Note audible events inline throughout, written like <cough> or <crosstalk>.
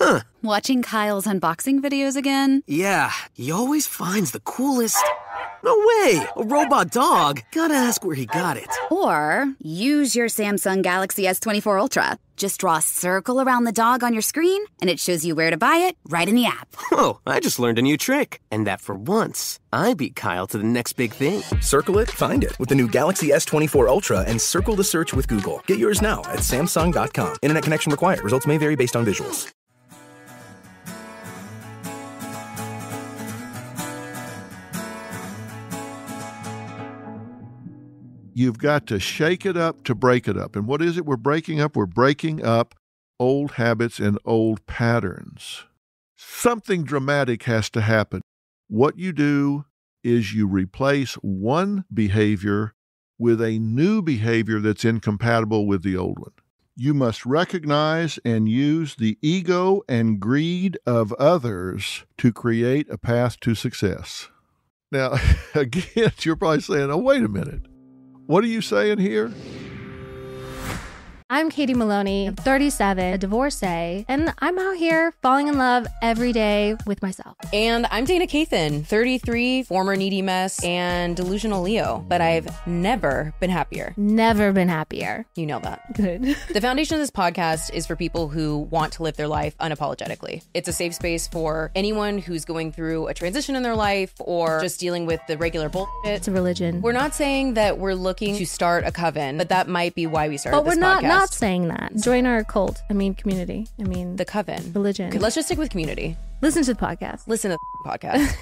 Huh. Watching Kyle's unboxing videos again? Yeah, he always finds the coolest. No way! A robot dog? Gotta ask where he got it. Or use your Samsung Galaxy S24 Ultra. Just draw a circle around the dog on your screen, and it shows you where to buy it right in the app. Oh, I just learned a new trick. And that for once, I beat Kyle to the next big thing. Circle it, find it with the new Galaxy S24 Ultra and circle the search with Google. Get yours now at Samsung.com. Internet connection required. Results may vary based on visuals. You've got to shake it up to break it up. And what is it we're breaking up? We're breaking up old habits and old patterns. Something dramatic has to happen. What you do is you replace one behavior with a new behavior that's incompatible with the old one. You must recognize and use the ego and greed of others to create a path to success. Now, <laughs> again, you're probably saying, oh, wait a minute. What are you saying here? I'm Katie Maloney, I'm 37, a divorcee, and I'm out here falling in love every day with myself. And I'm Dayna Kathan, 33, former needy mess, and delusional Leo, but I've never been happier. Never been happier. You know that. Good. <laughs> The foundation of this podcast is for people who want to live their life unapologetically. It's a safe space for anyone who's going through a transition in their life or just dealing with the regular bullshit. It's a religion. We're not saying that we're looking to start a coven, but that might be why we started but we're not podcast. not saying that. Join our cult. I mean, community. I mean, the coven. religion. Okay, let's just stick with community. Listen to the podcast. Listen to the <laughs> podcast.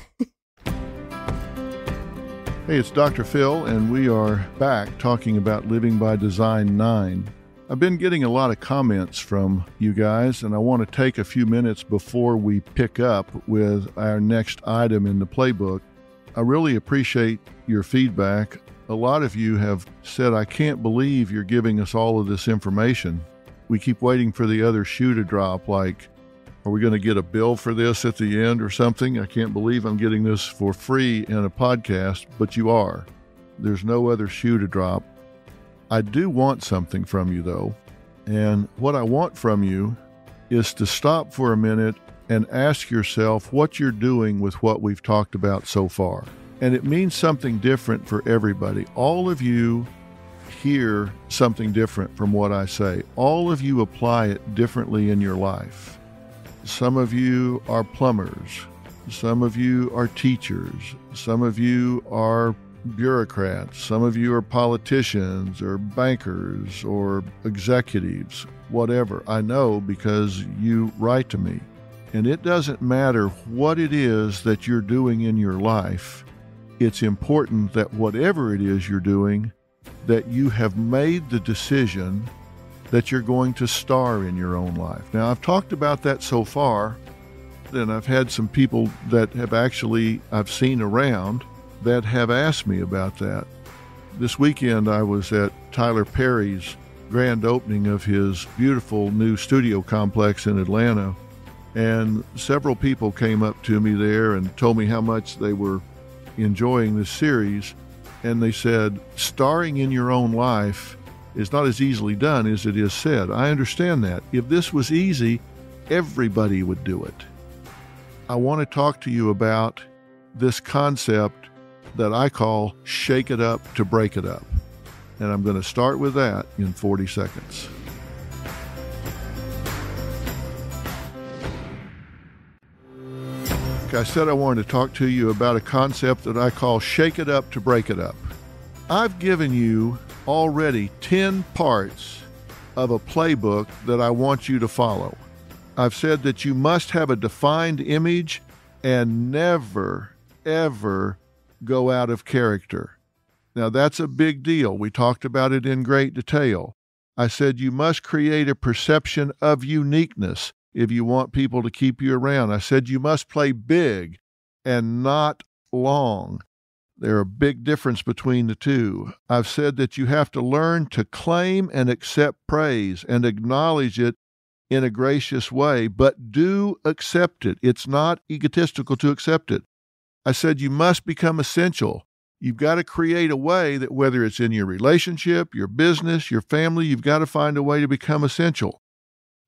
Hey, it's Dr. Phil, and we are back talking about Living by Design 9. I've been getting a lot of comments from you guys, and I want to take a few minutes before we pick up with our next item in the playbook. I really appreciate your feedback. A lot of you have said, I can't believe you're giving us all of this information. We keep waiting for the other shoe to drop, like, are we going to get a bill for this at the end or something? I can't believe I'm getting this for free in a podcast, but you are. There's no other shoe to drop. I do want something from you, though. And what I want from you is to stop for a minute and ask yourself what you're doing with what we've talked about so far. And it means something different for everybody. All of you hear something different from what I say, all of you apply it differently in your life. Some of you are plumbers. Some of you are teachers. Some of you are bureaucrats. Some of you are politicians or bankers or executives, whatever. I know because you write to me. And it doesn't matter what it is that you're doing in your life, it's important that whatever it is you're doing, that you have made the decision that you're going to star in your own life. Now, I've talked about that so far, and I've had some people that have actually I've seen around that have asked me about that. This weekend, I was at Tyler Perry's grand opening of his beautiful new studio complex in Atlanta, and several people came up to me there and told me how much they were enjoying this series. And they said, starring in your own life is not as easily done as it is said. I understand that. If this was easy, everybody would do it. I want to talk to you about this concept that I call shake it up to break it up. And I'm going to start with that in 40 seconds. I said I wanted to talk to you about a concept that I call shake it up to break it up. I've given you already 10 parts of a playbook that I want you to follow. I've said that you must have a defined image and never, ever go out of character. Now, that's a big deal. We talked about it in great detail. I said you must create a perception of uniqueness if you want people to keep you around. I said you must play big and not long. There's a big difference between the two. I've said that you have to learn to claim and accept praise and acknowledge it in a gracious way, but do accept it. It's not egotistical to accept it. I said you must become essential. You've got to create a way that whether it's in your relationship, your business, your family, you've got to find a way to become essential.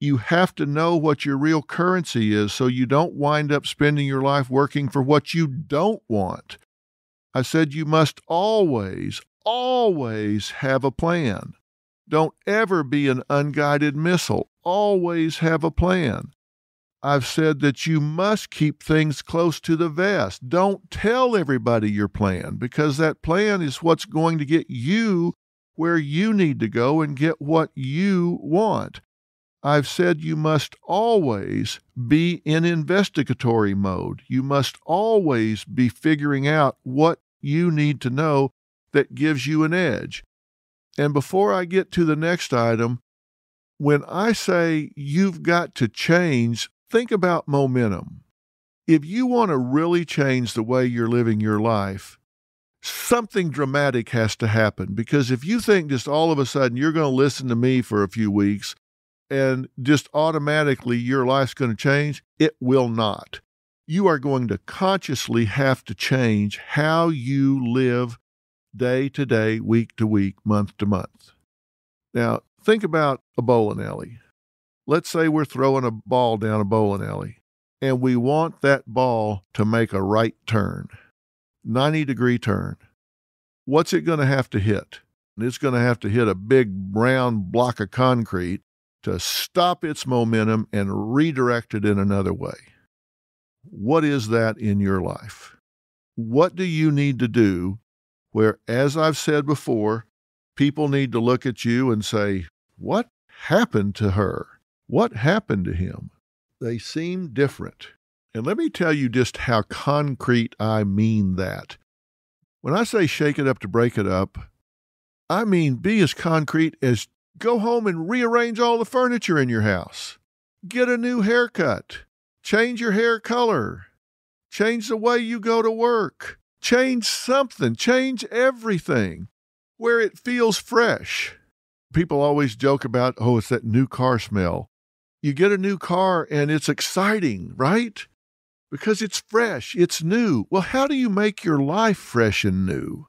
You have to know what your real currency is so you don't wind up spending your life working for what you don't want. I said you must always, always have a plan. Don't ever be an unguided missile. Always have a plan. I've said that you must keep things close to the vest. Don't tell everybody your plan because that plan is what's going to get you where you need to go and get what you want. I've said you must always be in investigatory mode. You must always be figuring out what you need to know that gives you an edge. And before I get to the next item, when I say you've got to change, think about momentum. If you want to really change the way you're living your life, something dramatic has to happen. Because if you think just all of a sudden you're going to listen to me for a few weeks and just automatically your life's going to change, it will not. You are going to consciously have to change how you live day to day, week to week, month to month. Now, think about a bowling alley. Let's say we're throwing a ball down a bowling alley and we want that ball to make a right turn, 90 degree turn. What's it going to have to hit? It's going to have to hit a big brown block of concrete to stop its momentum and redirect it in another way. What is that in your life? What do you need to do where, as I've said before, people need to look at you and say, What happened to her? What happened to him? They seem different. And let me tell you just how concrete I mean that. When I say shake it up to break it up, I mean be as concrete as go home and rearrange all the furniture in your house, get a new haircut, change your hair color, change the way you go to work, Change something, change everything where it feels fresh. People always joke about, oh, it's that new car smell. You get a new car and it's exciting, right? Because it's fresh, it's new. Well, how do you make your life fresh and new?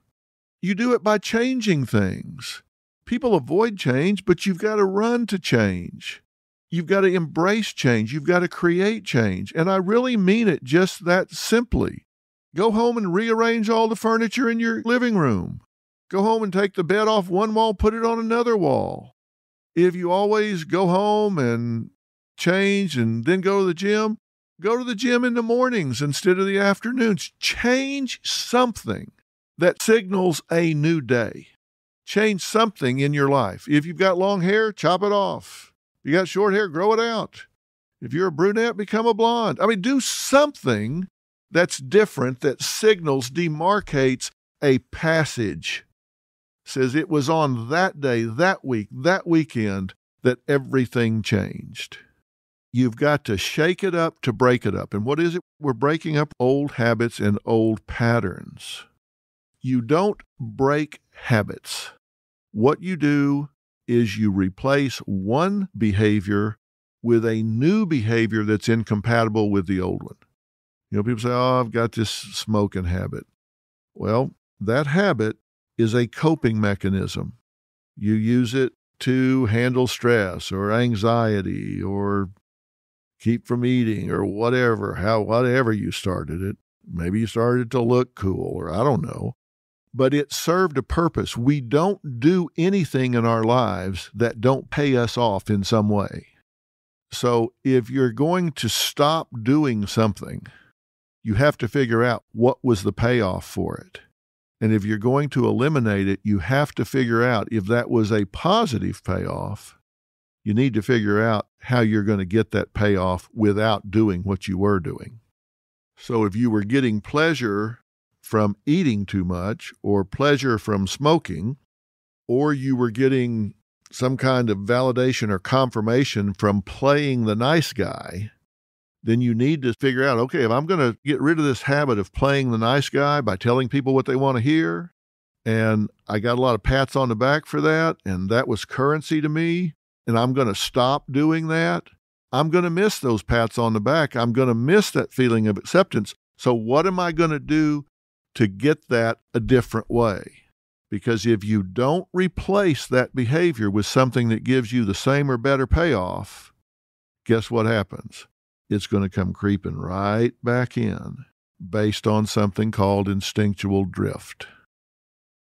You do it by changing things. People avoid change, but you've got to run to change. You've got to embrace change. You've got to create change. And I really mean it just that simply. Go home and rearrange all the furniture in your living room. Go home and take the bed off one wall, put it on another wall. If you always go home and change and then go to the gym, go to the gym in the mornings instead of the afternoons. Change something that signals a new day. Change something in your life. If you've got long hair, chop it off. If you got short hair, grow it out. If you're a brunette, become a blonde. I mean, do something that's different, that signals, demarcates a passage. Says it was on that day, that week, that weekend that everything changed. You've got to shake it up to break it up. And what is it? We're breaking up old habits and old patterns. You don't break habits. What you do is you replace one behavior with a new behavior that's incompatible with the old one. You know, people say, oh, I've got this smoking habit. Well, that habit is a coping mechanism. You use it to handle stress or anxiety or keep from eating or whatever, how whatever you started it. Maybe you started to look cool or I don't know. But it served a purpose. We don't do anything in our lives that don't pay us off in some way. So if you're going to stop doing something, you have to figure out what was the payoff for it. And if you're going to eliminate it, you have to figure out if that was a positive payoff. You need to figure out how you're going to get that payoff without doing what you were doing. So if you were getting pleasure from eating too much, or pleasure from smoking, or you were getting some kind of validation or confirmation from playing the nice guy, then you need to figure out okay, if I'm going to get rid of this habit of playing the nice guy by telling people what they want to hear, and I got a lot of pats on the back for that, and that was currency to me, and I'm going to stop doing that, I'm going to miss those pats on the back. I'm going to miss that feeling of acceptance. So, what am I going to do to get that a different way? Because if you don't replace that behavior with something that gives you the same or better payoff, guess what happens? It's going to come creeping right back in based on something called instinctual drift.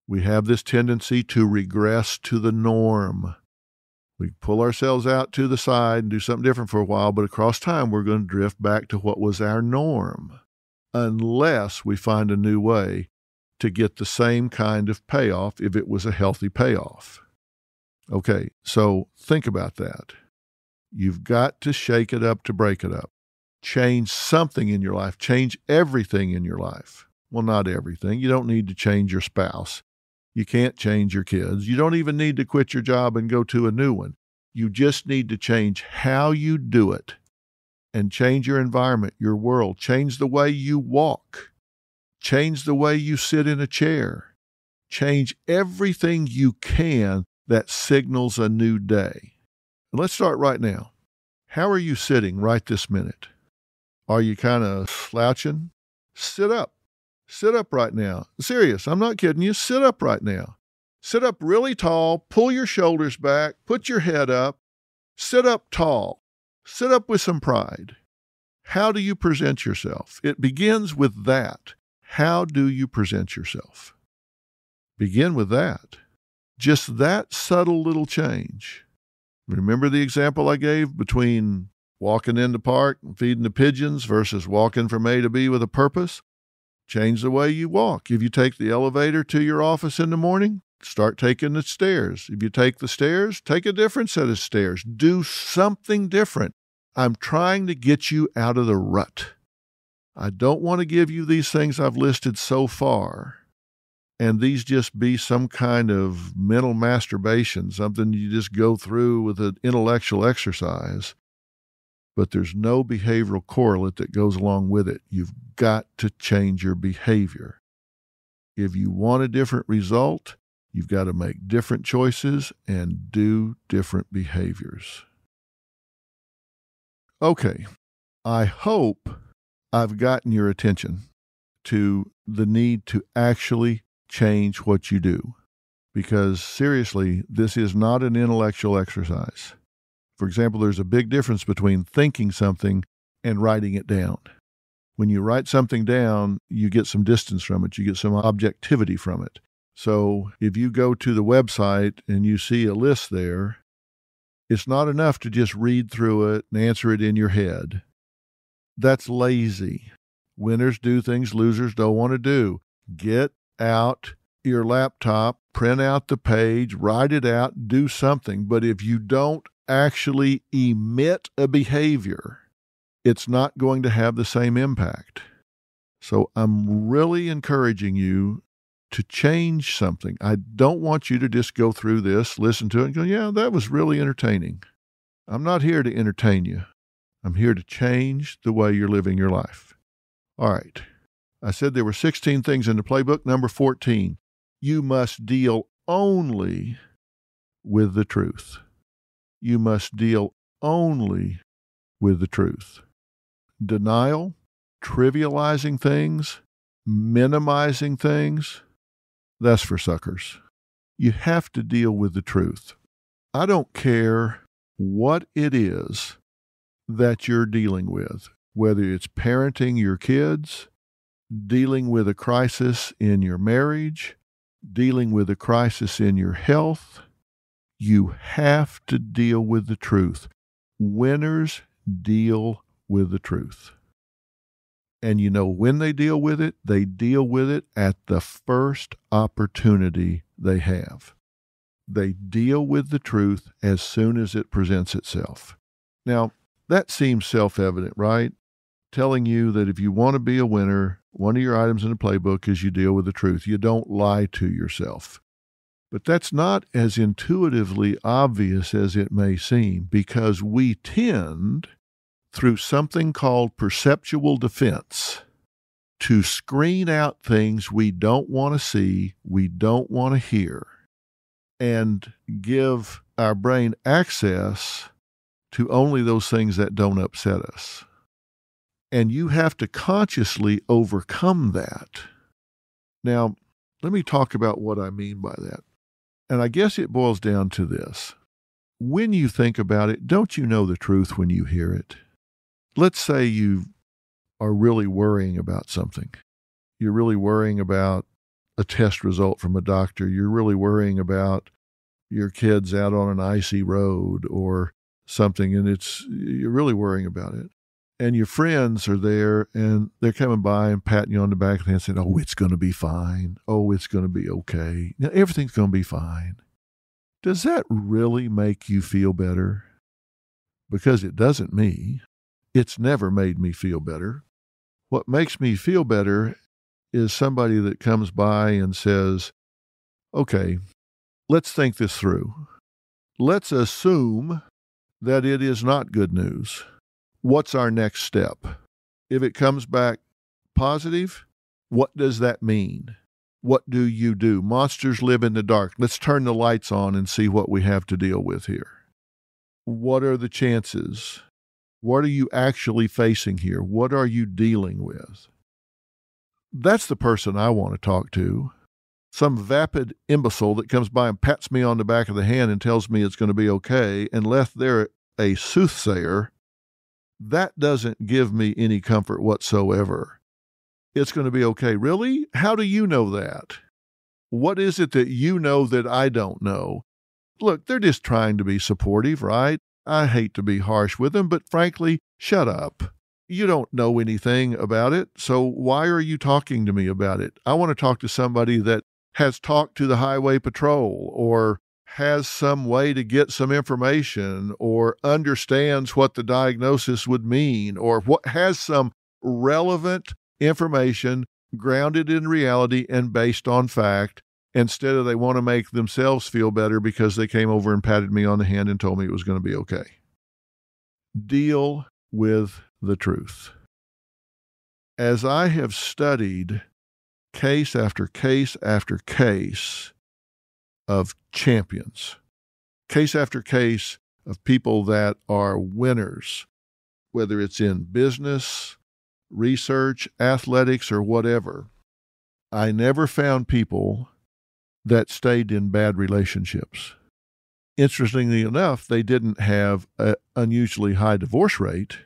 We have this tendency to regress to the norm. We pull ourselves out to the side and do something different for a while, but across time we're going to drift back to what was our norm unless we find a new way to get the same kind of payoff if it was a healthy payoff. Okay, so think about that. You've got to shake it up to break it up. Change something in your life, change everything in your life. Well, not everything. You don't need to change your spouse. You can't change your kids. You don't even need to quit your job and go to a new one. You just need to change how you do it and change your environment, your world, change the way you walk, change the way you sit in a chair, change everything you can that signals a new day. And let's start right now. How are you sitting right this minute? Are you kind of slouching? Sit up. Sit up right now. Serious, I'm not kidding you. Sit up right now. Sit up really tall, pull your shoulders back, put your head up. Sit up tall. Sit up with some pride. How do you present yourself? It begins with that. How do you present yourself? Begin with that. Just that subtle little change. Remember the example I gave between walking in the park and feeding the pigeons versus walking from A to B with a purpose? Change the way you walk. If you take the elevator to your office in the morning, start taking the stairs. If you take the stairs, take a different set of stairs. Do something different. I'm trying to get you out of the rut. I don't want to give you these things I've listed so far and these just be some kind of mental masturbation, something you just go through with an intellectual exercise. But there's no behavioral correlate that goes along with it. You've got to change your behavior. If you want a different result, you've got to make different choices and do different behaviors. Okay, I hope I've gotten your attention to the need to actually change what you do. Because seriously, this is not an intellectual exercise. For example, there's a big difference between thinking something and writing it down. When you write something down, you get some distance from it, you get some objectivity from it. So if you go to the website and you see a list there, it's not enough to just read through it and answer it in your head. That's lazy. Winners do things losers don't want to do. Get out your laptop, print out the page, write it out, do something. But if you don't actually emit a behavior, it's not going to have the same impact. So I'm really encouraging you to change something. I don't want you to just go through this, listen to it, and go, yeah, that was really entertaining. I'm not here to entertain you. I'm here to change the way you're living your life. All right. I said there were 16 things in the playbook. Number 14, you must deal only with the truth. You must deal only with the truth. Denial, trivializing things, minimizing things, that's for suckers. You have to deal with the truth. I don't care what it is that you're dealing with, whether it's parenting your kids, dealing with a crisis in your marriage, dealing with a crisis in your health, you have to deal with the truth. Winners deal with the truth. And you know when they deal with it? They deal with it at the first opportunity they have. They deal with the truth as soon as it presents itself. Now, that seems self evident, right? Telling you that if you want to be a winner, one of your items in the playbook is you deal with the truth. You don't lie to yourself. But that's not as intuitively obvious as it may seem because we tend, through something called perceptual defense, to screen out things we don't want to see, we don't want to hear, and give our brain access to only those things that don't upset us. And you have to consciously overcome that. Now, let me talk about what I mean by that. And I guess it boils down to this when you think about it, don't you know the truth when you hear it? Let's say you are really worrying about something. You're really worrying about a test result from a doctor. You're really worrying about your kids out on an icy road or something, and it's you're really worrying about it. And your friends are there and they're coming by and patting you on the back of the saying, Oh, it's going to be fine. Oh, it's going to be okay. Now, everything's going to be fine. Does that really make you feel better? Because it doesn't me. It's never made me feel better. What makes me feel better is somebody that comes by and says, okay, let's think this through. Let's assume that it is not good news. What's our next step? If it comes back positive, what does that mean? What do you do? Monsters live in the dark. Let's turn the lights on and see what we have to deal with here. What are the chances? What are you actually facing here? What are you dealing with? That's the person I want to talk to. Some vapid imbecile that comes by and pats me on the back of the hand and tells me it's going to be okay, unless they're a soothsayer, that doesn't give me any comfort whatsoever. It's going to be okay. Really? How do you know that? What is it that you know that I don't know? Look, they're just trying to be supportive, right? I hate to be harsh with them, but frankly, shut up. You don't know anything about it, so why are you talking to me about it? I want to talk to somebody that has talked to the highway patrol or has some way to get some information or understands what the diagnosis would mean or what has some relevant information grounded in reality and based on fact instead of they want to make themselves feel better because they came over and patted me on the hand and told me it was going to be okay. Deal with the truth. As I have studied case after case after case of champions, case after case of people that are winners, whether it's in business, research, athletics, or whatever, I never found people that stayed in bad relationships. Interestingly enough, they didn't have an unusually high divorce rate,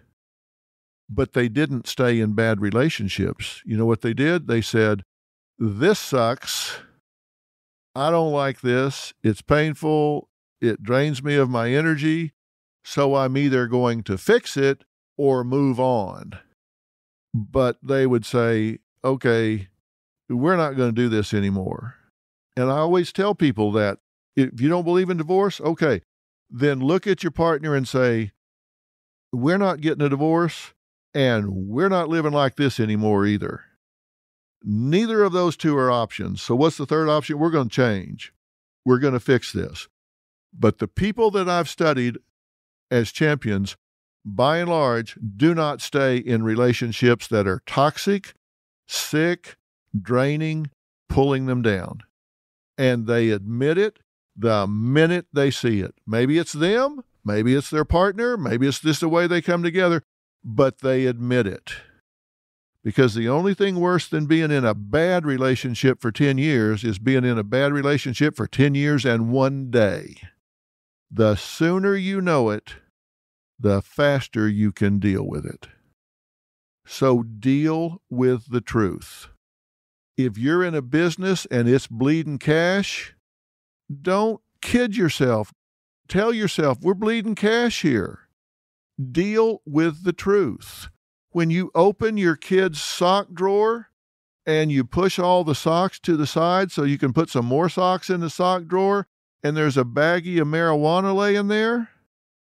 but they didn't stay in bad relationships. You know what they did? They said, This sucks. I don't like this. It's painful. It drains me of my energy. So I'm either going to fix it or move on. But they would say, okay, we're not going to do this anymore. And I always tell people that if you don't believe in divorce, okay, then look at your partner and say, we're not getting a divorce and we're not living like this anymore either. Neither of those two are options. So, what's the third option? We're going to change. We're going to fix this. But the people that I've studied as champions, by and large, do not stay in relationships that are toxic, sick, draining, pulling them down. And they admit it the minute they see it. Maybe it's them, maybe it's their partner, maybe it's just the way they come together, but they admit it. Because the only thing worse than being in a bad relationship for 10 years is being in a bad relationship for 10 years and one day. The sooner you know it, the faster you can deal with it. So deal with the truth. If you're in a business and it's bleeding cash, don't kid yourself. Tell yourself, we're bleeding cash here. Deal with the truth. When you open your kid's sock drawer and you push all the socks to the side so you can put some more socks in the sock drawer, and there's a baggie of marijuana laying there,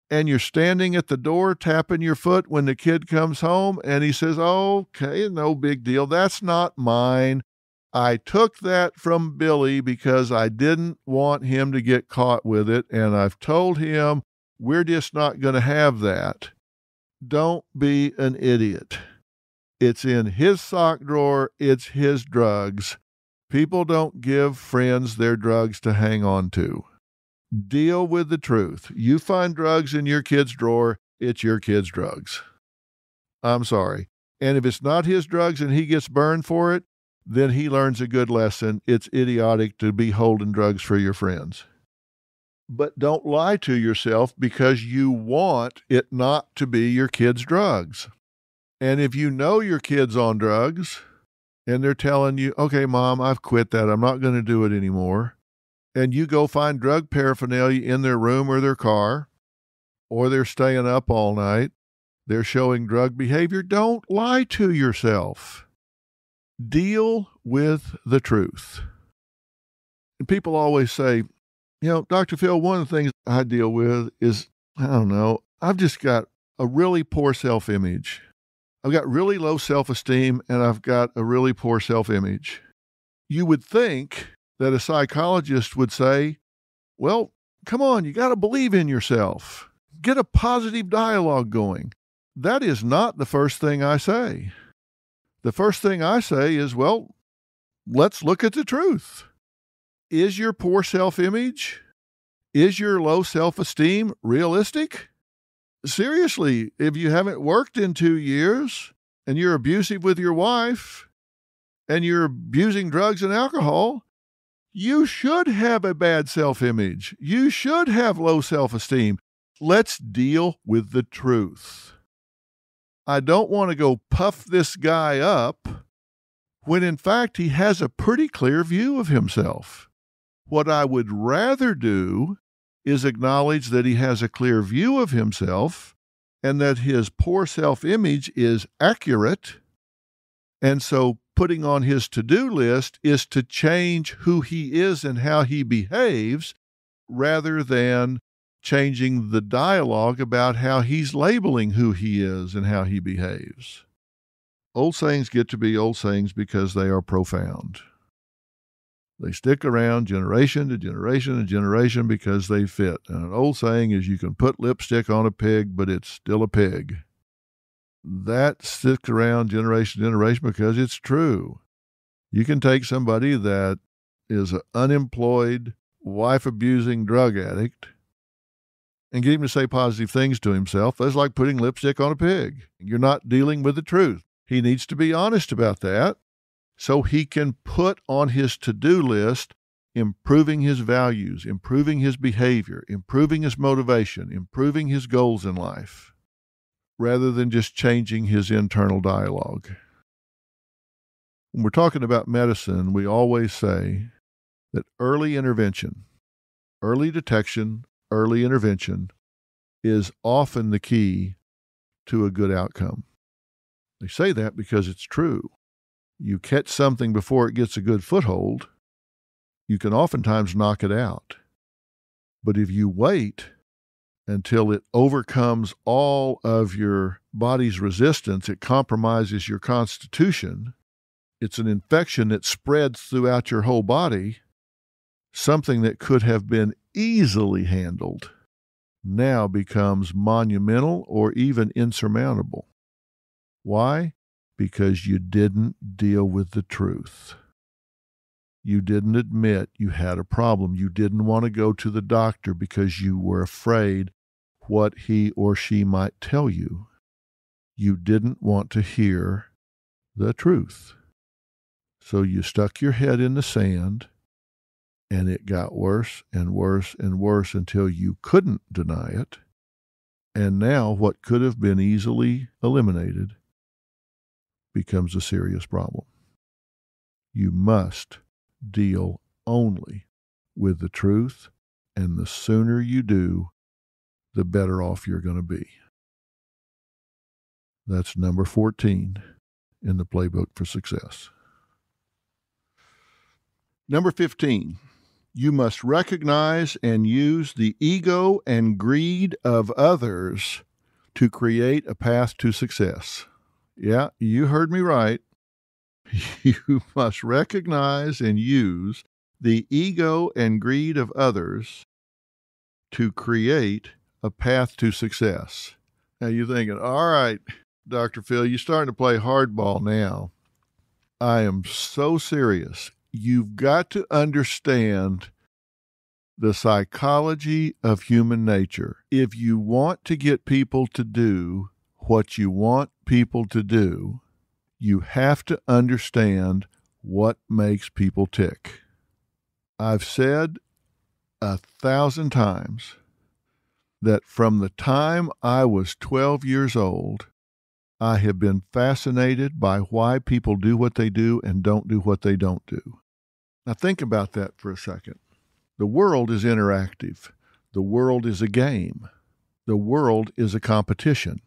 and you're standing at the door tapping your foot when the kid comes home and he says, Okay, no big deal. That's not mine. I took that from Billy because I didn't want him to get caught with it. And I've told him we're just not going to have that. Don't be an idiot. It's in his sock drawer, it's his drugs. People don't give friends their drugs to hang on to. Deal with the truth. You find drugs in your kid's drawer, it's your kid's drugs. I'm sorry. And if it's not his drugs and he gets burned for it, then he learns a good lesson. It's idiotic to be holding drugs for your friends. but don't lie to yourself because you want it not to be your kid's drugs. And if you know your kid's on drugs and they're telling you, okay, mom, I've quit that, I'm not going to do it anymore, and you go find drug paraphernalia in their room or their car, or they're staying up all night, they're showing drug behavior, don't lie to yourself. Deal with the truth. And people always say, you know, Dr. Phil, one of the things I deal with is, I don't know, I've just got a really poor self image. I've got really low self esteem and I've got a really poor self image. You would think that a psychologist would say, well, come on, you got to believe in yourself. Get a positive dialogue going. That is not the first thing I say. The first thing I say is, well, let's look at the truth. Is your poor self image, is your low self esteem realistic? Seriously, if you haven't worked in two years and you're abusive with your wife and you're abusing drugs and alcohol, you should have a bad self image. You should have low self esteem. Let's deal with the truth. I don't want to go puff this guy up when in fact he has a pretty clear view of himself. What I would rather do is acknowledge that he has a clear view of himself and that his poor self image is accurate. And so putting on his to do list is to change who he is and how he behaves rather than changing the dialogue about how he's labeling who he is and how he behaves. Old sayings get to be old sayings because they are profound. They stick around generation to generation and generation because they fit. And an old saying is you can put lipstick on a pig, but it's still a pig. That sticks around generation to generation because it's true. You can take somebody that is an unemployed, wife abusing drug addict and get him to say positive things to himself. That's like putting lipstick on a pig. You're not dealing with the truth. He needs to be honest about that so he can put on his to do list improving his values, improving his behavior, improving his motivation, improving his goals in life, rather than just changing his internal dialogue. When we're talking about medicine, we always say that early intervention, early detection, early intervention is often the key to a good outcome. They say that because it's true you catch something before it gets a good foothold, you can oftentimes knock it out. But if you wait until it overcomes all of your body's resistance, it compromises your constitution, it's an infection that spreads throughout your whole body, something that could have been easily handled now becomes monumental or even insurmountable. Why? because you didn't deal with the truth. You didn't admit you had a problem. You didn't want to go to the doctor because you were afraid what he or she might tell you. You didn't want to hear the truth. So you stuck your head in the sand and it got worse and worse and worse until you couldn't deny it. And now, what could have been easily eliminated becomes a serious problem. You must deal only with the truth, and the sooner you do, the better off you're going to be. That's number 14 in the playbook for success. Number 15, you must recognize and use the ego and greed of others to create a path to success. Yeah, you heard me right. <laughs> You must recognize and use the ego and greed of others to create a path to success. Now you're thinking, all right, Dr. Phil, you're starting to play hardball now. I am so serious. You've got to understand the psychology of human nature. If you want to get people to do what you want people to do, you have to understand what makes people tick. I've said a thousand times that from the time I was 12 years old, I have been fascinated by why people do what they do and don't do what they don't do. Now, think about that for a second. The world is interactive, the world is a game, the world is a competition.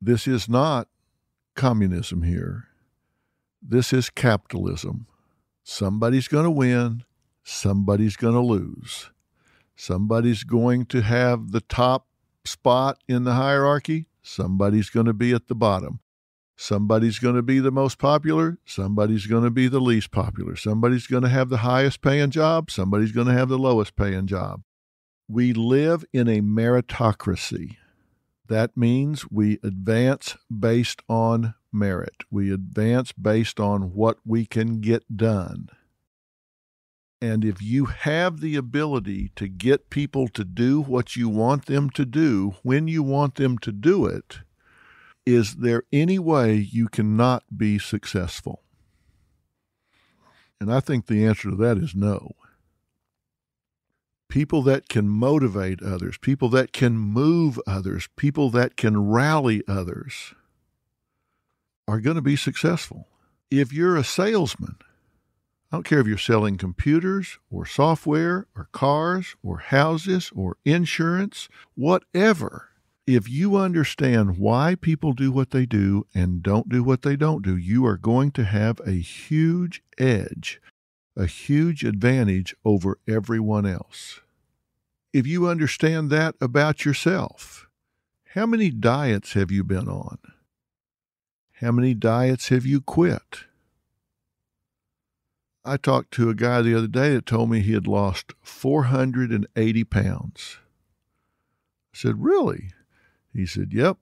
This is not communism here. This is capitalism. Somebody's going to win, somebody's going to lose. Somebody's going to have the top spot in the hierarchy, somebody's going to be at the bottom. Somebody's going to be the most popular, somebody's going to be the least popular. Somebody's going to have the highest paying job, somebody's going to have the lowest paying job. We live in a meritocracy. That means we advance based on merit. We advance based on what we can get done. And if you have the ability to get people to do what you want them to do when you want them to do it, is there any way you cannot be successful? And I think the answer to that is no. People that can motivate others, people that can move others, people that can rally others are going to be successful. If you're a salesman, I don't care if you're selling computers or software or cars or houses or insurance, whatever. If you understand why people do what they do and don't do what they don't do, you are going to have a huge edge, a huge advantage over everyone else. If you understand that about yourself, how many diets have you been on? How many diets have you quit? I talked to a guy the other day that told me he had lost 480 pounds. I said, Really? He said, Yep.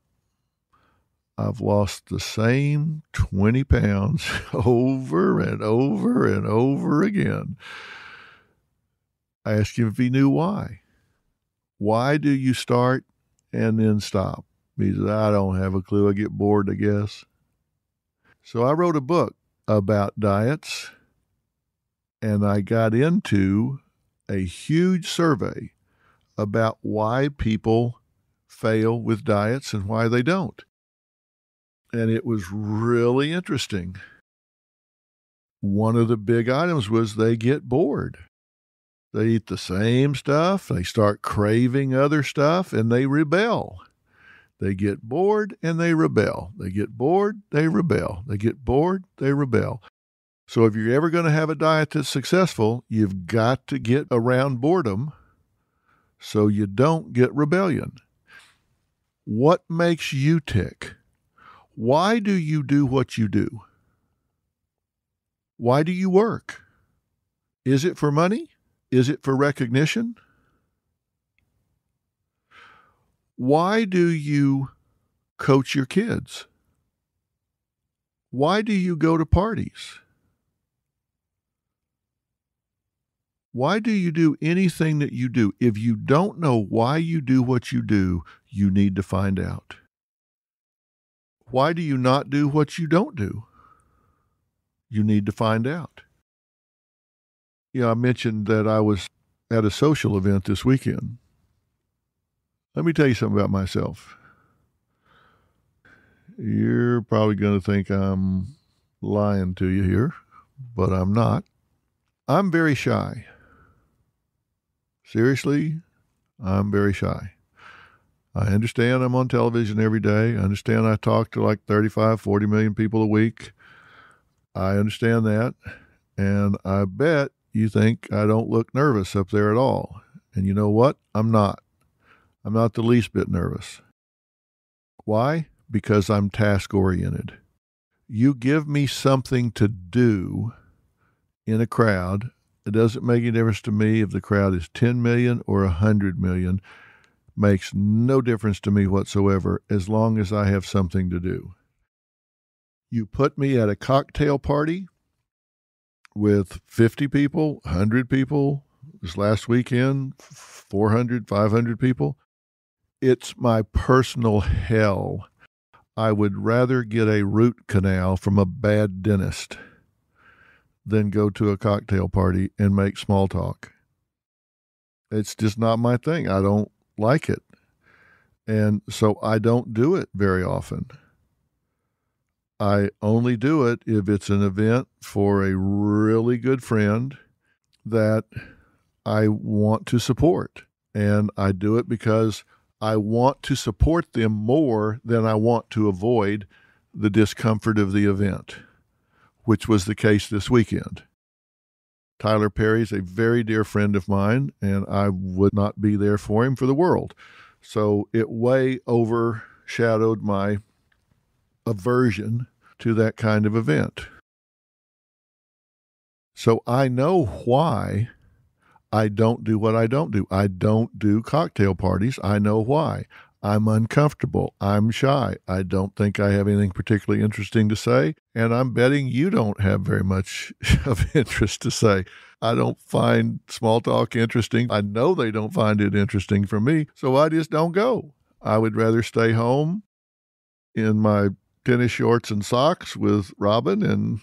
I've lost the same 20 pounds <laughs> over and over and over again. I asked him if he knew why. Why do you start and then stop? He said, I don't have a clue. I get bored, I guess. So I wrote a book about diets and I got into a huge survey about why people fail with diets and why they don't. And it was really interesting. One of the big items was they get bored. They eat the same stuff, they start craving other stuff, and they rebel. They get bored and they rebel. They get bored, they rebel. They get bored, they rebel. So if you're ever going to have a diet that's successful, you've got to get around boredom so you don't get rebellion. What makes you tick? Why do you do what you do? Why do you work? Is it for money? Is it for recognition? Why do you coach your kids? Why do you go to parties? Why do you do anything that you do? If you don't know why you do what you do, you need to find out. Why do you not do what you don't do? You need to find out. Yeah, you know, I mentioned that I was at a social event this weekend. Let me tell you something about myself. You're probably going to think I'm lying to you here, but I'm not. I'm very shy. Seriously, I'm very shy. I understand I'm on television every day. I understand I talk to like 35, 40 million people a week. I understand that. And I bet you think I don't look nervous up there at all. And you know what? I'm not. I'm not the least bit nervous. Why? Because I'm task oriented. You give me something to do in a crowd, it doesn't make any difference to me if the crowd is 10 million or 100 million. Makes no difference to me whatsoever as long as I have something to do. You put me at a cocktail party with 50 people, 100 people, this last weekend, 400, 500 people. It's my personal hell. I would rather get a root canal from a bad dentist than go to a cocktail party and make small talk. It's just not my thing. I don't like it. And so I don't do it very often. I only do it if it's an event for a really good friend that I want to support. And I do it because I want to support them more than I want to avoid the discomfort of the event, which was the case this weekend. Tyler Perry is a very dear friend of mine, and I would not be there for him for the world. So it way overshadowed my aversion to that kind of event. So I know why I don't do what I don't do. I don't do cocktail parties. I know why. I'm uncomfortable. I'm shy. I don't think I have anything particularly interesting to say. And I'm betting you don't have very much <laughs> of interest to say. I don't find small talk interesting. I know they don't find it interesting for me. So I just don't go. I would rather stay home in my tennis shorts and socks with Robin and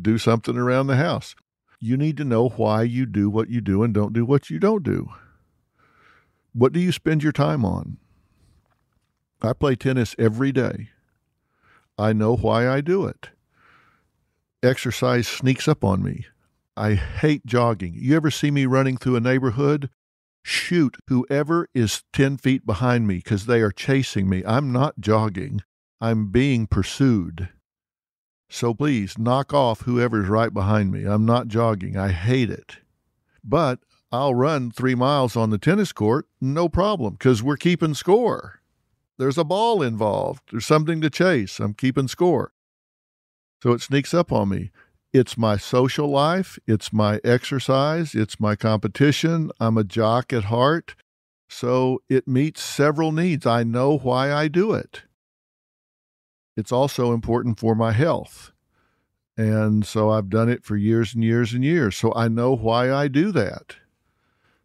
do something around the house. You need to know why you do what you do and don't do what you don't do. What do you spend your time on? I play tennis every day. I know why I do it. Exercise sneaks up on me. I hate jogging. You ever see me running through a neighborhood? Shoot whoever is 10 feet behind me because they are chasing me. I'm not jogging, I'm being pursued. So please knock off whoever's right behind me. I'm not jogging. I hate it. But I'll run three miles on the tennis court, no problem, because we're keeping score. There's a ball involved. There's something to chase. I'm keeping score. So it sneaks up on me. It's my social life. It's my exercise. It's my competition. I'm a jock at heart. So it meets several needs. I know why I do it. It's also important for my health. And so I've done it for years and years and years. So I know why I do that.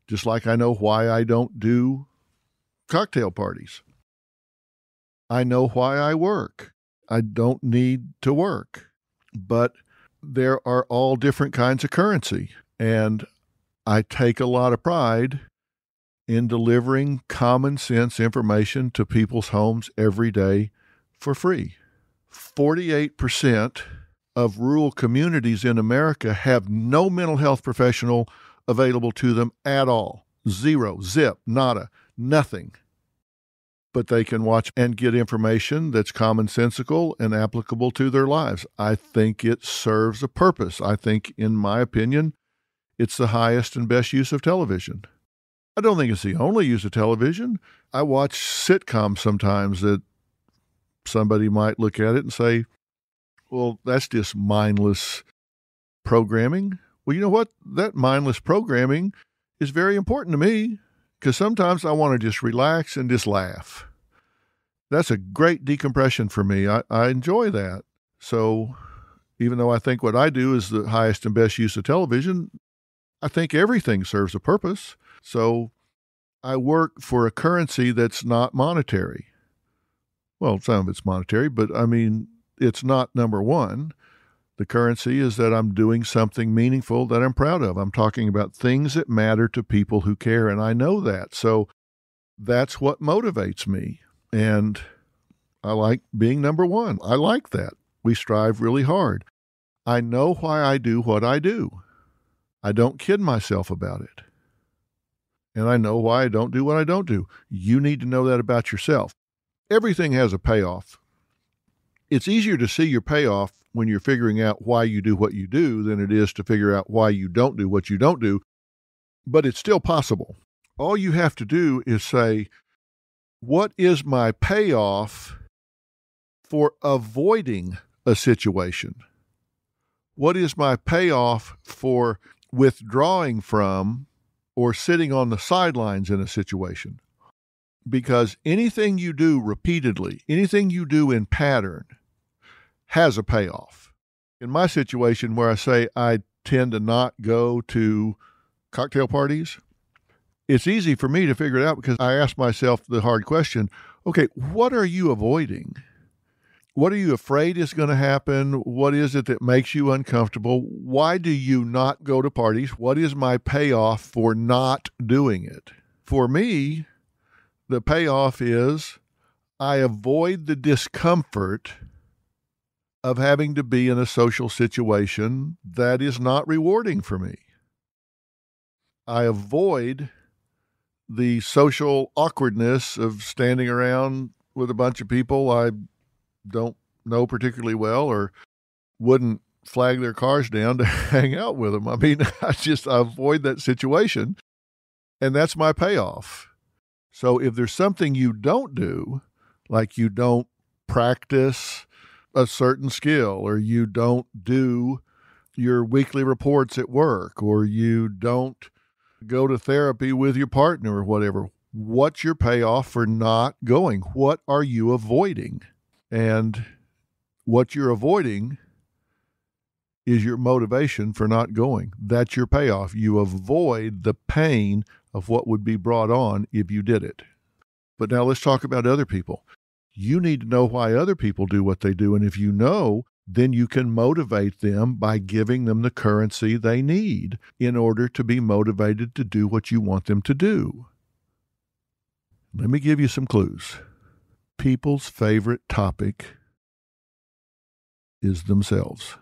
Just like I know why I don't do cocktail parties. I know why I work. I don't need to work. But there are all different kinds of currency. And I take a lot of pride in delivering common sense information to people's homes every day for free. 48% of rural communities in America have no mental health professional available to them at all. Zero, zip, nada, nothing but they can watch and get information that's commonsensical and applicable to their lives. I think it serves a purpose. I think, in my opinion, it's the highest and best use of television. I don't think it's the only use of television. I watch sitcoms sometimes that somebody might look at it and say, well, that's just mindless programming. Well, you know what? That mindless programming is very important to me because sometimes I want to just relax and just laugh. That's a great decompression for me. I, I enjoy that. So, even though I think what I do is the highest and best use of television, I think everything serves a purpose. So, I work for a currency that's not monetary. Well, some of it's monetary, but I mean, it's not number one. The currency is that I'm doing something meaningful that I'm proud of. I'm talking about things that matter to people who care, and I know that. So that's what motivates me. And I like being number one. I like that. We strive really hard. I know why I do what I do. I don't kid myself about it. And I know why I don't do what I don't do. You need to know that about yourself. Everything has a payoff. It's easier to see your payoff when you're figuring out why you do what you do than it is to figure out why you don't do what you don't do. But it's still possible. All you have to do is say, What is my payoff for avoiding a situation? What is my payoff for withdrawing from or sitting on the sidelines in a situation? Because anything you do repeatedly, anything you do in pattern, has a payoff. In my situation, where I say I tend to not go to cocktail parties, it's easy for me to figure it out because I ask myself the hard question okay, what are you avoiding? What are you afraid is going to happen? What is it that makes you uncomfortable? Why do you not go to parties? What is my payoff for not doing it? For me, the payoff is I avoid the discomfort of having to be in a social situation that is not rewarding for me. I avoid the social awkwardness of standing around with a bunch of people I don't know particularly well or wouldn't flag their cars down <laughs> to hang out with them. I mean, <laughs> I just I avoid that situation and that's my payoff. So if there's something you don't do, like you don't practice a certain skill or you don't do your weekly reports at work or you don't go to therapy with your partner or whatever, what's your payoff for not going? What are you avoiding? And what you're avoiding is your motivation for not going. That's your payoff. You avoid the pain of what would be brought on if you did it. But now let's talk about other people. You need to know why other people do what they do. And if you know, then you can motivate them by giving them the currency they need in order to be motivated to do what you want them to do. Let me give you some clues. People's favorite topic is themselves.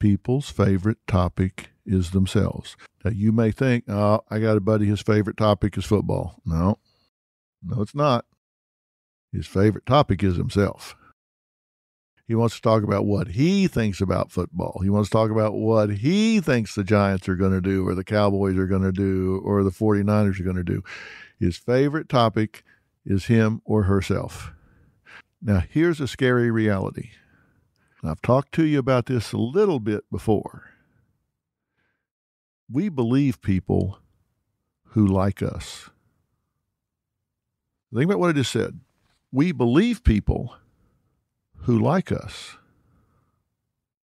People's favorite topic is themselves. Now, you may think, oh, I got a buddy, his favorite topic is football. No, no, it's not. His favorite topic is himself. He wants to talk about what he thinks about football. He wants to talk about what he thinks the Giants are going to do, or the Cowboys are going to do, or the 49ers are going to do. His favorite topic is him or herself. Now, here's a scary reality. I've talked to you about this a little bit before. We believe people who like us. Think about what I just said. We believe people who like us.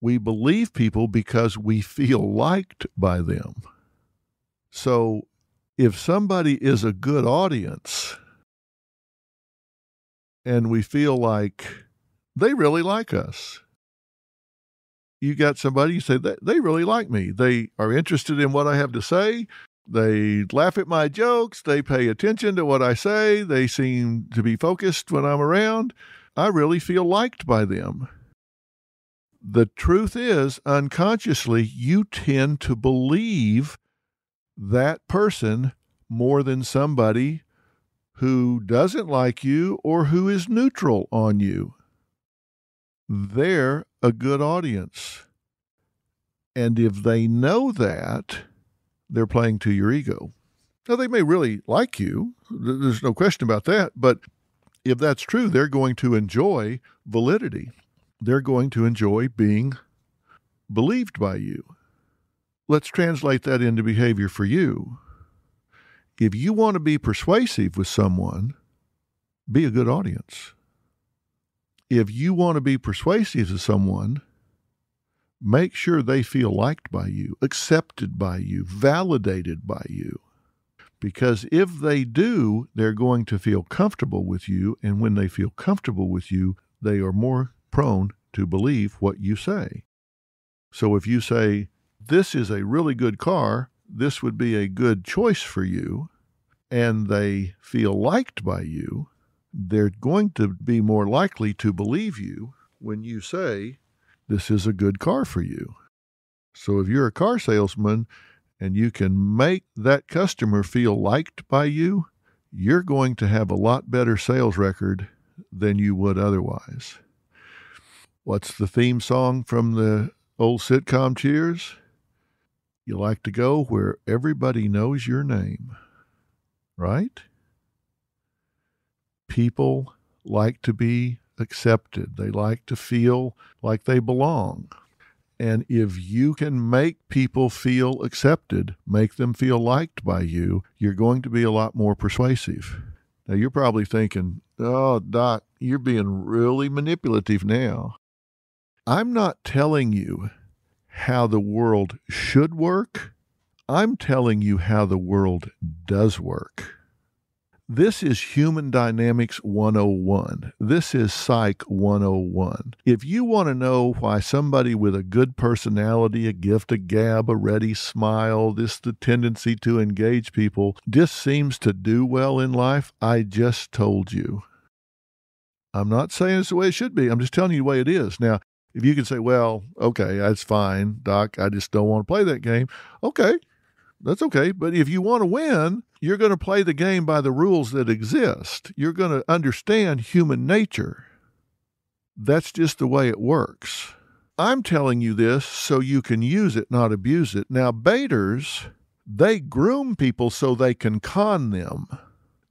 We believe people because we feel liked by them. So if somebody is a good audience and we feel like they really like us, you got somebody you say they really like me. They are interested in what I have to say. They laugh at my jokes. They pay attention to what I say. They seem to be focused when I'm around. I really feel liked by them. The truth is, unconsciously, you tend to believe that person more than somebody who doesn't like you or who is neutral on you. They're a good audience. And if they know that, they're playing to your ego. Now, they may really like you. There's no question about that. But if that's true, they're going to enjoy validity. They're going to enjoy being believed by you. Let's translate that into behavior for you. If you want to be persuasive with someone, be a good audience. If you want to be persuasive to someone, make sure they feel liked by you, accepted by you, validated by you. Because if they do, they're going to feel comfortable with you. And when they feel comfortable with you, they are more prone to believe what you say. So if you say, This is a really good car, this would be a good choice for you, and they feel liked by you, they're going to be more likely to believe you when you say, This is a good car for you. So if you're a car salesman and you can make that customer feel liked by you, you're going to have a lot better sales record than you would otherwise. What's the theme song from the old sitcom Cheers? You like to go where everybody knows your name, right? People like to be accepted, they like to feel like they belong. And if you can make people feel accepted, make them feel liked by you, you're going to be a lot more persuasive. Now, you're probably thinking, oh, Doc, you're being really manipulative now. I'm not telling you how the world should work. I'm telling you how the world does work. This is Human Dynamics 101. This is Psych 101. If you want to know why somebody with a good personality, a gift, a gab, a ready smile, this the tendency to engage people, just seems to do well in life, I just told you. I'm not saying it's the way it should be. I'm just telling you the way it is. Now, if you can say, well, okay, that's fine, Doc, I just don't want to play that game. Okay, that's okay. But if you want to win, you're going to play the game by the rules that exist. You're going to understand human nature. That's just the way it works. I'm telling you this so you can use it, not abuse it. Now, baiters, they groom people so they can con them.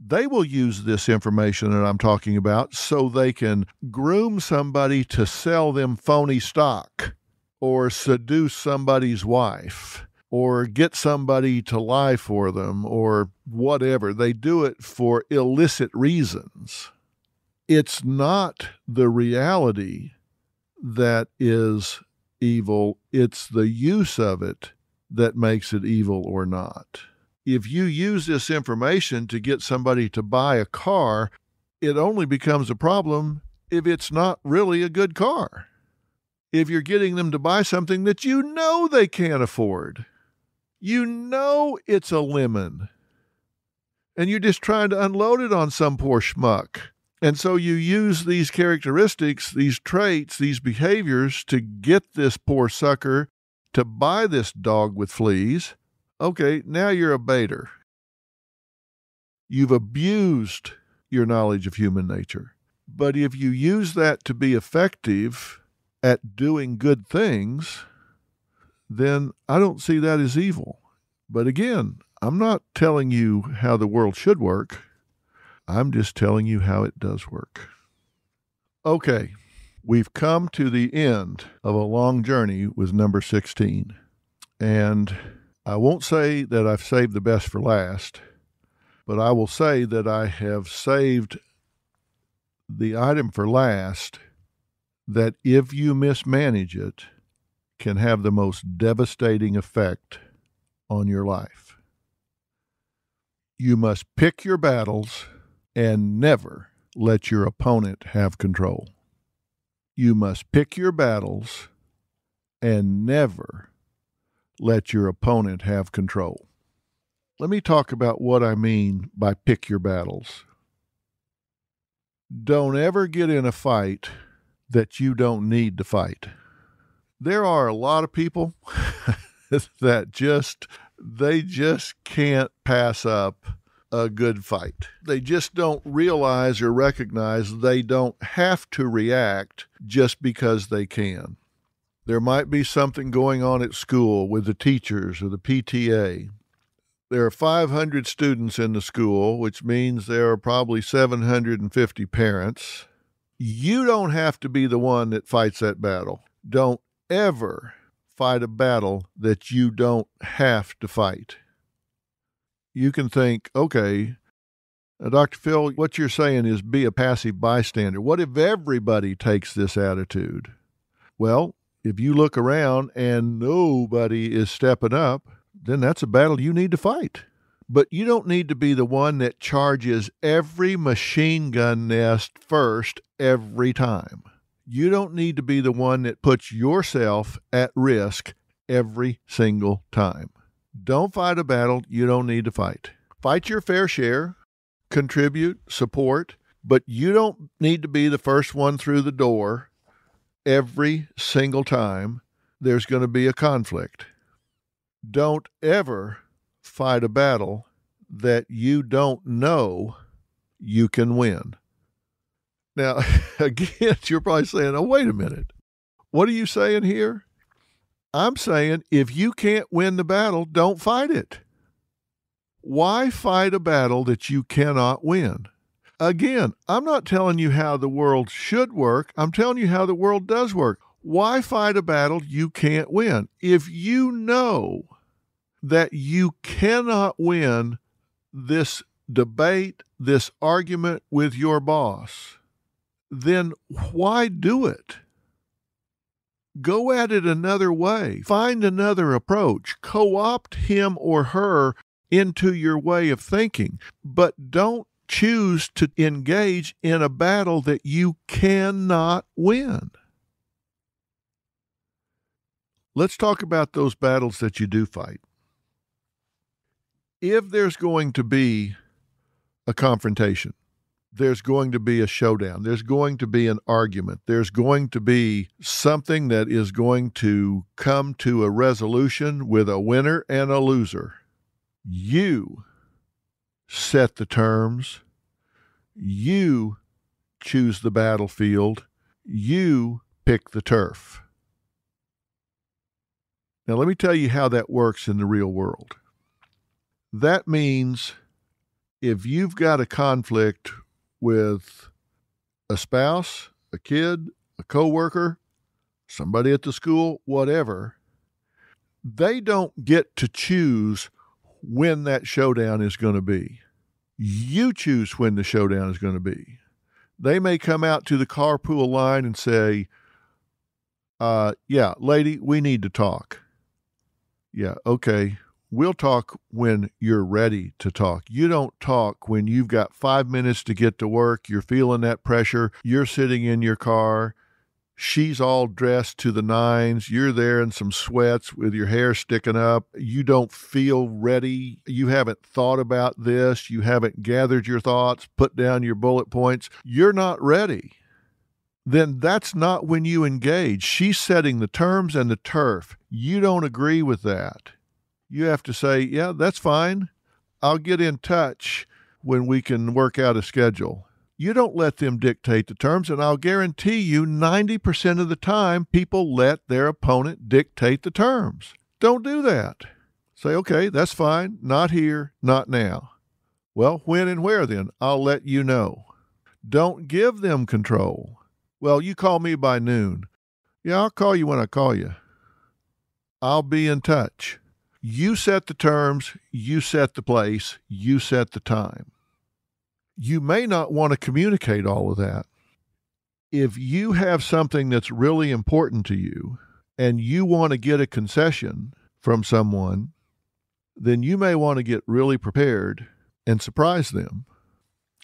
They will use this information that I'm talking about so they can groom somebody to sell them phony stock or seduce somebody's wife or get somebody to lie for them or whatever. They do it for illicit reasons. It's not the reality that is evil, it's the use of it that makes it evil or not. If you use this information to get somebody to buy a car, it only becomes a problem if it's not really a good car. If you're getting them to buy something that you know they can't afford you know it's a lemon. And you're just trying to unload it on some poor schmuck. And so you use these characteristics, these traits, these behaviors to get this poor sucker to buy this dog with fleas. Okay, now you're a baiter. You've abused your knowledge of human nature. But if you use that to be effective at doing good things, then I don't see that as evil. But again, I'm not telling you how the world should work. I'm just telling you how it does work. Okay, we've come to the end of a long journey with number 16. And I won't say that I've saved the best for last, but I will say that I have saved the item for last that if you mismanage it, can have the most devastating effect on your life. You must pick your battles and never let your opponent have control. You must pick your battles and never let your opponent have control. Let me talk about what I mean by pick your battles. Don't ever get in a fight that you don't need to fight. There are a lot of people <laughs> that just they just can't pass up a good fight. They just don't realize or recognize they don't have to react just because they can. There might be something going on at school with the teachers or the PTA. There are 500 students in the school, which means there are probably 750 parents. You don't have to be the one that fights that battle. Don't ever fight a battle that you don't have to fight. You can think, okay, uh, Dr. Phil, what you're saying is be a passive bystander. What if everybody takes this attitude? Well, if you look around and nobody is stepping up, then that's a battle you need to fight. But you don't need to be the one that charges every machine gun nest first every time. You don't need to be the one that puts yourself at risk every single time. Don't fight a battle you don't need to fight. Fight your fair share, contribute, support, but you don't need to be the first one through the door every single time there's going to be a conflict. Don't ever fight a battle that you don't know you can win. Now, <laughs> again, you're probably saying, oh, wait a minute. What are you saying here? I'm saying if you can't win the battle, don't fight it. Why fight a battle that you cannot win? Again, I'm not telling you how the world should work. I'm telling you how the world does work. Why fight a battle you can't win? If you know that you cannot win this debate, this argument with your boss, then why do it? Go at it another way. Find another approach. Co opt him or her into your way of thinking, but don't choose to engage in a battle that you cannot win. Let's talk about those battles that you do fight. If there's going to be a confrontation, there's going to be a showdown, there's going to be an argument, there's going to be something that is going to come to a resolution with a winner and a loser. You set the terms, you choose the battlefield, you pick the turf. Now, let me tell you how that works in the real world. That means if you've got a conflict with a spouse, a kid, a coworker, somebody at the school, whatever, they don't get to choose when that showdown is going to be. You choose when the showdown is going to be. They may come out to the carpool line and say, uh, yeah, lady, we need to talk. Yeah, okay. We'll talk when you're ready to talk. You don't talk when you've got five minutes to get to work. You're feeling that pressure. You're sitting in your car. She's all dressed to the nines. You're there in some sweats with your hair sticking up. You don't feel ready. You haven't thought about this. You haven't gathered your thoughts, put down your bullet points. You're not ready then that's not when you engage. She's setting the terms and the turf. You don't agree with that. You have to say, yeah, that's fine. I'll get in touch when we can work out a schedule. You don't let them dictate the terms, and I'll guarantee you 90% of the time, people let their opponent dictate the terms. Don't do that. Say, okay, that's fine. Not here, not now. Well, when and where then? I'll let you know. Don't give them control. Well, you call me by noon. Yeah, I'll call you when I call you. I'll be in touch. You set the terms, you set the place, you set the time. You may not want to communicate all of that. If you have something that's really important to you and you want to get a concession from someone, then you may want to get really prepared and surprise them.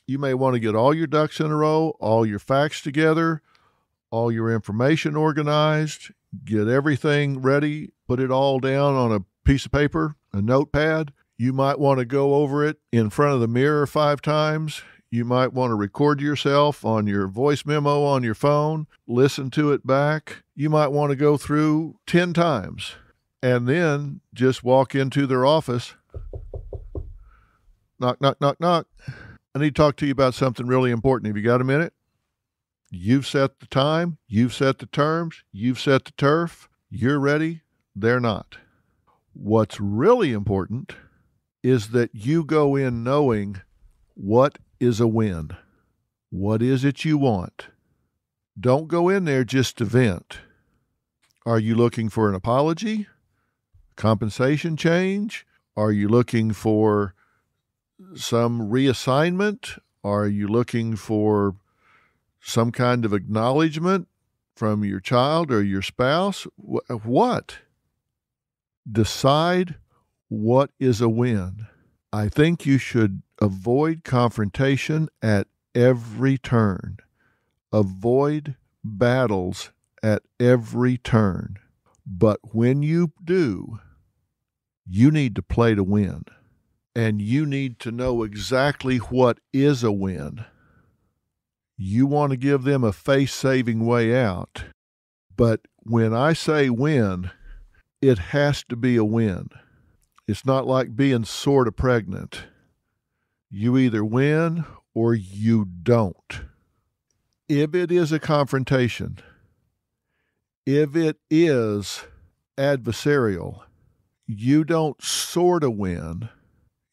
You may want to get all your ducks in a row, all your facts together, all your information organized, get everything ready, put it all down on a piece of paper, a notepad. You might want to go over it in front of the mirror five times. You might want to record yourself on your voice memo on your phone, listen to it back. You might want to go through 10 times and then just walk into their office. Knock, knock, knock, knock. I need to talk to you about something really important. Have you got a minute? You've set the time, you've set the terms, you've set the turf. You're ready, they're not. What's really important is that you go in knowing what is a win. What is it you want? Don't go in there just to vent. Are you looking for an apology? Compensation change? Are you looking for some reassignment? Are you looking for some kind of acknowledgement from your child or your spouse? What? Decide what is a win. I think you should avoid confrontation at every turn. Avoid battles at every turn. But when you do, you need to play to win. And you need to know exactly what is a win you want to give them a face saving way out. But when I say win, it has to be a win. It's not like being sort of pregnant. You either win or you don't. If it is a confrontation, if it is adversarial, you don't sort of win.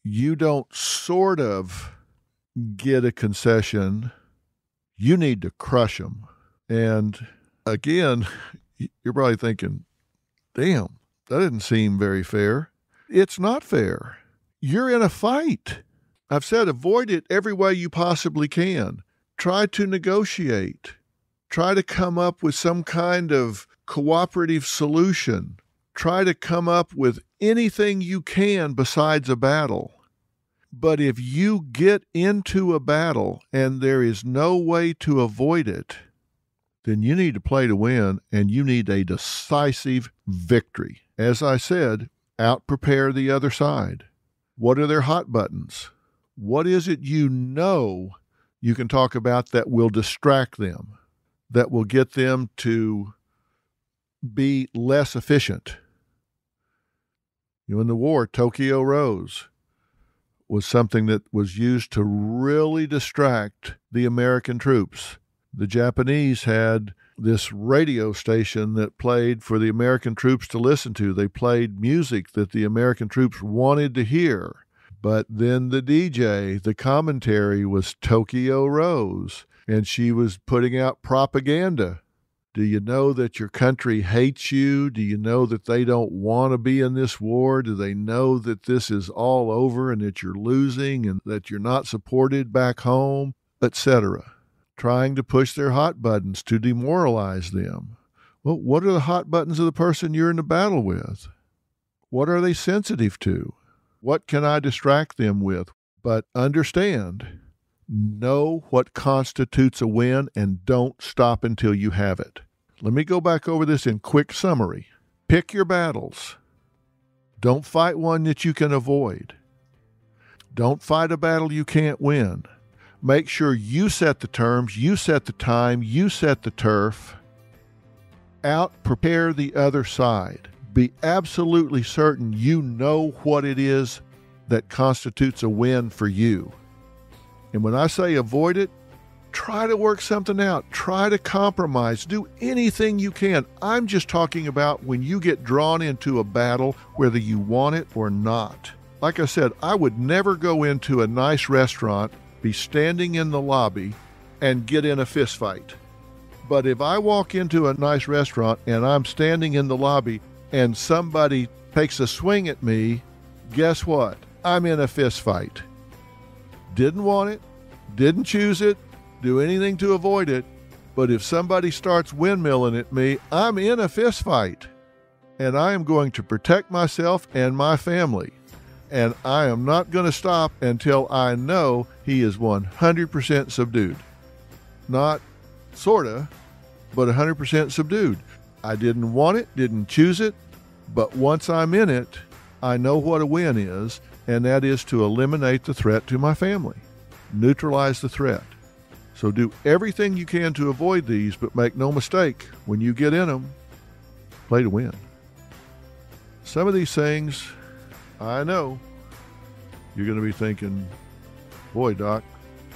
You don't sort of get a concession you need to crush them. And again, <laughs> you're probably thinking, damn, that didn't seem very fair. It's not fair. You're in a fight. I've said avoid it every way you possibly can. Try to negotiate. Try to come up with some kind of cooperative solution. Try to come up with anything you can besides a battle. But if you get into a battle and there is no way to avoid it, then you need to play to win and you need a decisive victory. As I said, out prepare the other side. What are their hot buttons? What is it you know you can talk about that will distract them, that will get them to be less efficient? You know, in the war, Tokyo Rose was something that was used to really distract the American troops. The Japanese had this radio station that played for the American troops to listen to. They played music that the American troops wanted to hear. But then the DJ, the commentary was Tokyo Rose, and she was putting out propaganda do you know that your country hates you? Do you know that they don't want to be in this war? Do they know that this is all over and that you're losing and that you're not supported back home, etc.? Trying to push their hot buttons to demoralize them. Well, what are the hot buttons of the person you're in a battle with? What are they sensitive to? What can I distract them with? But understand, know what constitutes a win and don't stop until you have it. Let me go back over this in quick summary. Pick your battles. Don't fight one that you can avoid. Don't fight a battle you can't win. Make sure you set the terms, you set the time, you set the turf. Out, prepare the other side. Be absolutely certain you know what it is that constitutes a win for you. And when I say avoid it, try to work something out, try to compromise, do anything you can. I'm just talking about when you get drawn into a battle, whether you want it or not. Like I said, I would never go into a nice restaurant, be standing in the lobby, and get in a fist fight. But if I walk into a nice restaurant and I'm standing in the lobby and somebody takes a swing at me, guess what? I'm in a fist fight. Didn't want it, didn't choose it, do anything to avoid it, but if somebody starts windmilling at me, I'm in a fist fight. And I am going to protect myself and my family. And I am not going to stop until I know he is 100% subdued. Not sorta, but 100% subdued. I didn't want it, didn't choose it, but once I'm in it, I know what a win is, and that is to eliminate the threat to my family, neutralize the threat. So do everything you can to avoid these, but make no mistake, when you get in them, play to win. Some of these things, I know, you're going to be thinking, boy, Doc,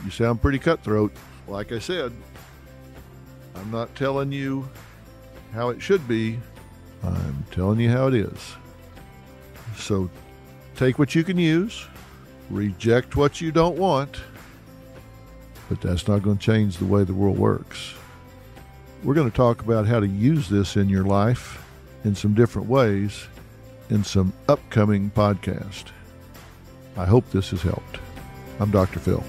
you sound pretty cutthroat. Like I said, I'm not telling you how it should be, I'm telling you how it is. So take what you can use, reject what you don't want but that's not going to change the way the world works. We're going to talk about how to use this in your life in some different ways in some upcoming podcast. I hope this has helped. I'm Dr. Phil.